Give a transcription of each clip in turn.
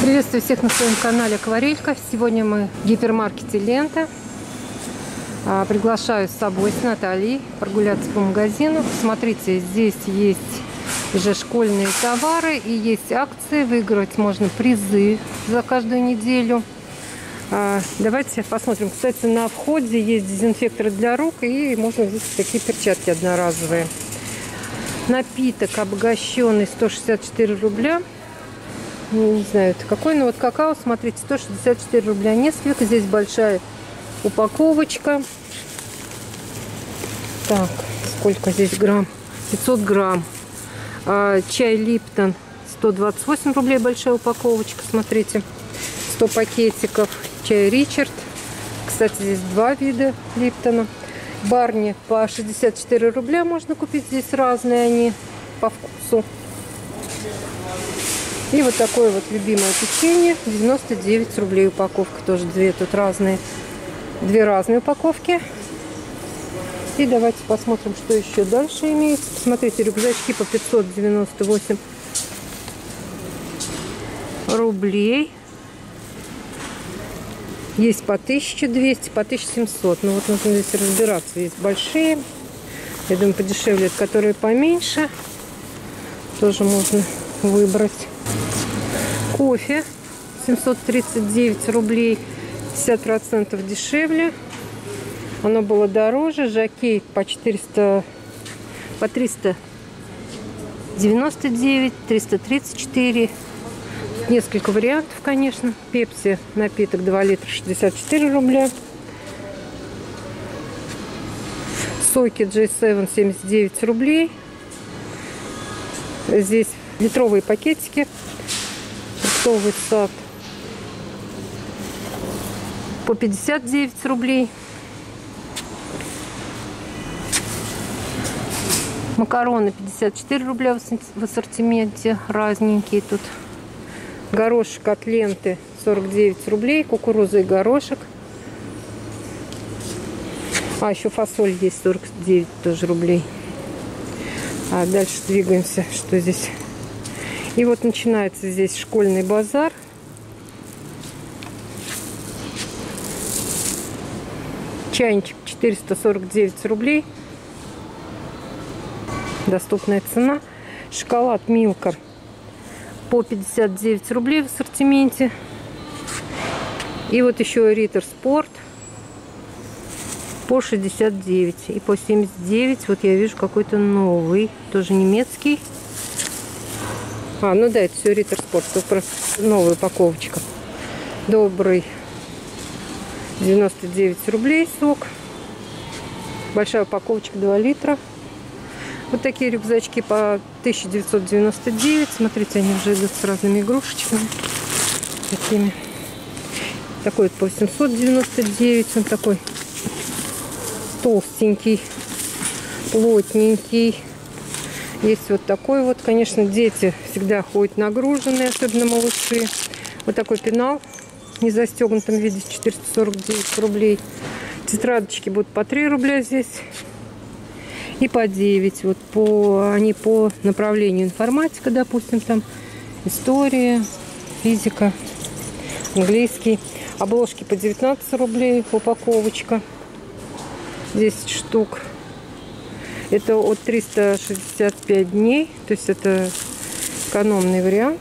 Приветствую всех на своем канале Акварелька. Сегодня мы в гипермаркете Лента. А, приглашаю с собой, с Натальей, прогуляться по магазину. Смотрите, здесь есть уже школьные товары и есть акции. Выиграть можно призы за каждую неделю. А, давайте посмотрим. Кстати, на входе есть дезинфекторы для рук и можно взять такие перчатки одноразовые. Напиток обогащенный 164 рубля. Ну, не знаю, это какой, но вот какао, смотрите, 164 рубля несколько. Здесь большая упаковочка. Так, сколько здесь грамм? 500 грамм. А, чай Липтон 128 рублей большая упаковочка, смотрите. 100 пакетиков. Чай Ричард. Кстати, здесь два вида Липтона. Барни по 64 рубля можно купить. Здесь разные они по вкусу. И вот такое вот любимое печенье. 99 рублей упаковка. Тоже две тут разные. Две разные упаковки. И давайте посмотрим, что еще дальше имеется. Посмотрите, рюкзачки по 598 рублей. Есть по 1200, по 1700. Ну вот нужно здесь разбираться. Есть большие. Я думаю, подешевле, которые поменьше. Тоже можно выбрать кофе. 739 рублей 50% дешевле. Оно было дороже. Жакей по 400 по 399 334 несколько вариантов конечно. Пепси напиток 2 литра 64 рубля. Соки J7 79 рублей. Здесь литровые пакетики фруктовый сад по 59 рублей. Макароны 54 рубля в ассортименте. Разненькие тут. Горошек от ленты 49 рублей. Кукуруза и горошек. А, еще фасоль есть 49 тоже рублей. А дальше двигаемся. Что здесь? И вот начинается здесь школьный базар. Чайничек 449 рублей. Доступная цена. Шоколад Милкар по 59 рублей в ассортименте. И вот еще Риттер Спорт по 69 и по 79. Вот я вижу какой-то новый, тоже немецкий. А, ну да, это все Риттер Спорт. Новая упаковочка. Добрый. 99 рублей сок. Большая упаковочка 2 литра. Вот такие рюкзачки по 1999. Смотрите, они уже идут с разными игрушечками. Такими. Такой по 899. Он такой толстенький, плотненький. Есть вот такой вот. Конечно, дети всегда ходят нагруженные, особенно малыши. Вот такой пенал в незастегнутом виде 449 рублей. Тетрадочки будут по 3 рубля здесь. И по 9. Вот по, они по направлению информатика, допустим, там история, физика, английский. Обложки по 19 рублей упаковочка. 10 штук. Это от 365 дней. То есть это экономный вариант.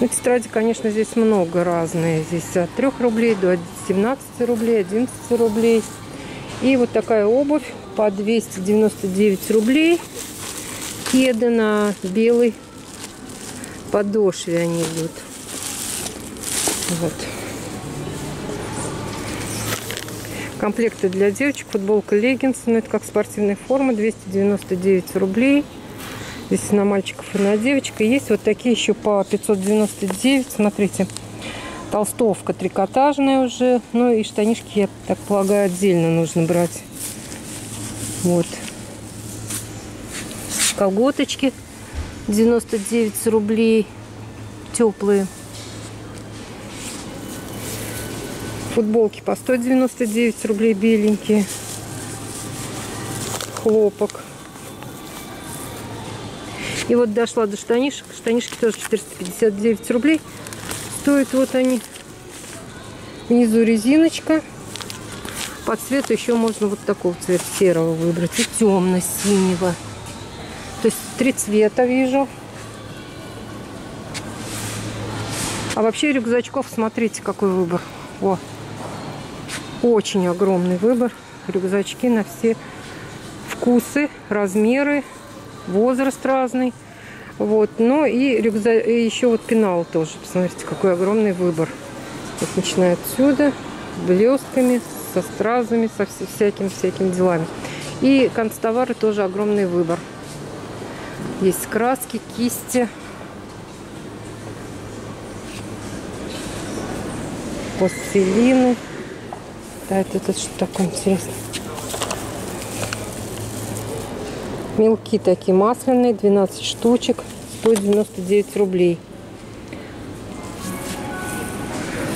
Ну, тетради, конечно, здесь много разные. Здесь от 3 рублей до 17 рублей, 11 рублей. И вот такая обувь по 299 рублей. Кеды на белой подошве они идут. Вот. Комплекты для девочек, футболка, леггинсы, ну это как спортивная форма, 299 рублей. Здесь на мальчиков и на девочек. И есть вот такие еще по 599, смотрите. Толстовка трикотажная уже. Ну и штанишки, я так полагаю, отдельно нужно брать. Вот. Колготочки 99 рублей. Теплые. Футболки по 199 рублей беленькие. Хлопок. И вот дошла до штанишек. Штанишки тоже 459 рублей. Стоят вот они. Внизу резиночка. По цвету еще можно вот такого цвета серого выбрать. И темно-синего. То есть три цвета вижу. А вообще рюкзачков, смотрите, какой выбор. О, очень огромный выбор. Рюкзачки на все вкусы, размеры, возраст разный. Вот, ну и рюкзак, и еще вот пенал тоже. Посмотрите, какой огромный выбор. Вот начиная отсюда, блестками, со стразами, со всякими-всякими делами. И концтовары тоже огромный выбор. Есть краски, кисти. Пластилины. Да, это, это что такое интересное? Мелки такие масляные, 12 штучек, стоит 99 рублей.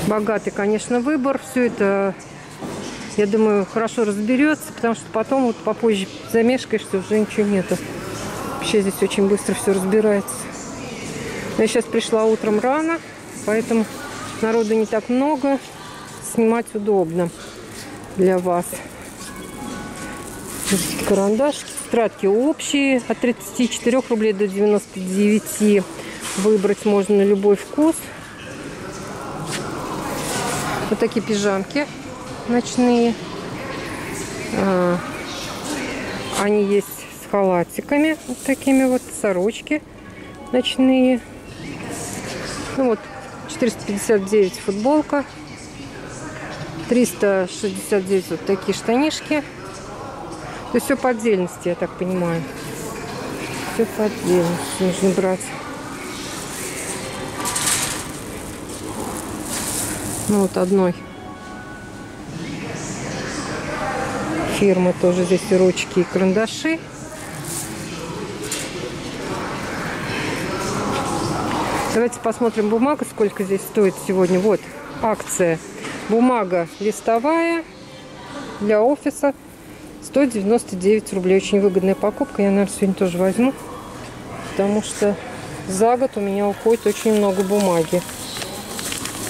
Богатый, конечно, выбор. Все это, я думаю, хорошо разберется, потому что потом вот попозже замешкаешься, уже ничего нету. Вообще здесь очень быстро все разбирается. Я сейчас пришла утром рано, поэтому народу не так много. Снимать удобно для вас. Карандашки, тетрадки общие от 34 рублей до 99. Выбрать можно любой вкус. Вот такие пижамки ночные. А, они есть с халатиками, вот такими вот сорочки ночные. Ну вот, 459 футболка. 369 вот такие штанишки. То есть все по отдельности, я так понимаю. Все по отдельности нужно брать. Ну вот одной фирмы тоже здесь и ручки, и карандаши. Давайте посмотрим бумагу, сколько здесь стоит сегодня. Вот акция. Бумага листовая для офиса 199 рублей. Очень выгодная покупка. Я, наверное, сегодня тоже возьму. Потому что за год у меня уходит очень много бумаги.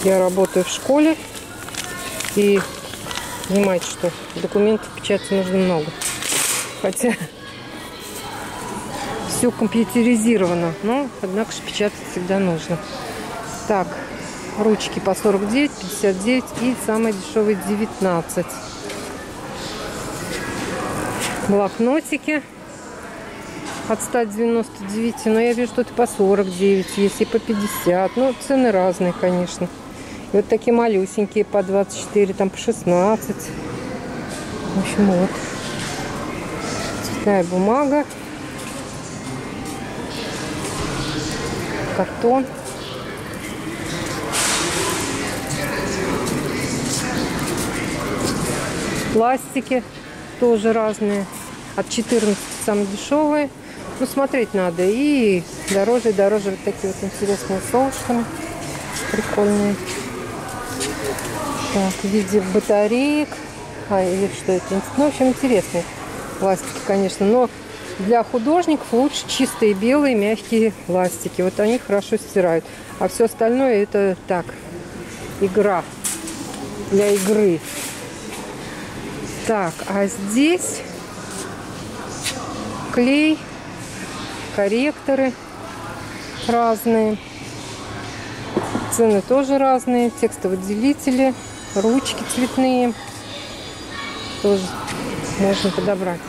Я работаю в школе. И понимаете, что документов печатать нужно много. Хотя все компьютеризировано. Но, однако же, печатать всегда нужно. Так, ручки по 49, 59 и самые дешевые 19 блокнотики от 199, но я вижу, что это по 49 есть и по 50. Ну, цены разные, конечно. И вот такие малюсенькие по 24, там по 16. В общем, вот. Такая бумага. Картон. Пластики тоже разные от 14 самые дешевые. Ну, смотреть надо. И дороже, и дороже вот такие вот интересные солнышками. Прикольные. Так, в виде батареек. А, или что это? Ну, в общем, интересные пластики, конечно. Но для художников лучше чистые белые мягкие пластики. Вот они хорошо стирают. А все остальное это так, игра. Для игры. Так, а здесь клей, корректоры разные. Цены тоже разные. Текстовые ручки цветные. Тоже можно подобрать.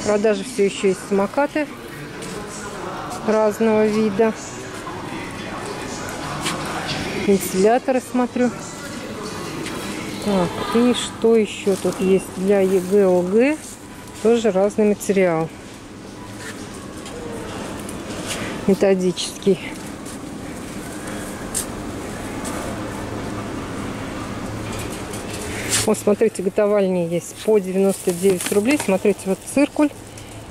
В продаже все еще есть самокаты разного вида. Вентиляторы смотрю. Так, и что еще тут есть для ЕГЭ? Тоже разный материал. Методический. Вот, смотрите, готовальни есть по 99 рублей. Смотрите, вот циркуль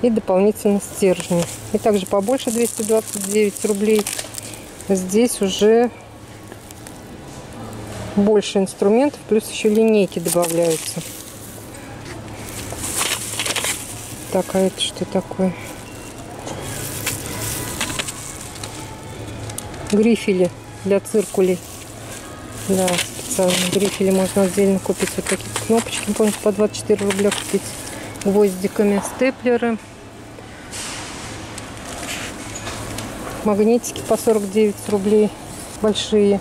и дополнительно стержни. И также побольше 229 рублей. Здесь уже больше инструментов, плюс еще линейки добавляются. Так, а это что такое? грифели для циркулей. Да, специальные грифели можно отдельно купить. Вот такие кнопочки, помните, по 24 рубля купить. Гвоздиками, степлеры. Магнитики по 49 рублей. Большие.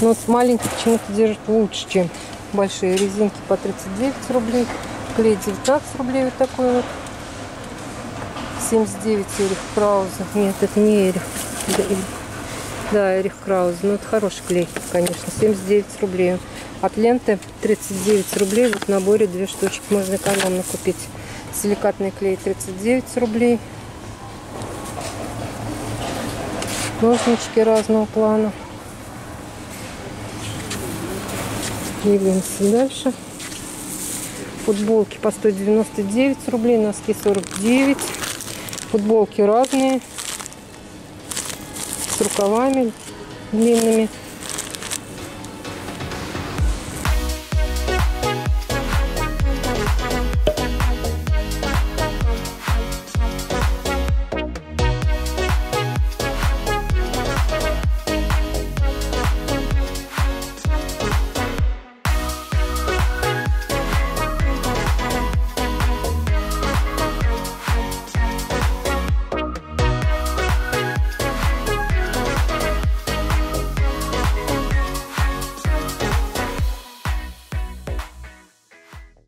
Но вот маленькие почему-то держат лучше, чем большие. Резинки по 39 рублей. Клей 19 рублей вот такой вот. 79 Эрих Крауза. Нет, это не Эрих. Да, Эрих Крауз. Ну, это хороший клей, конечно. 79 рублей. От ленты 39 рублей. Вот в наборе две штучки можно экономно купить. Силикатный клей 39 рублей. Ножнички разного плана. Двигаемся дальше. Футболки по 199 рублей, носки 49 Футболки разные. С рукавами длинными.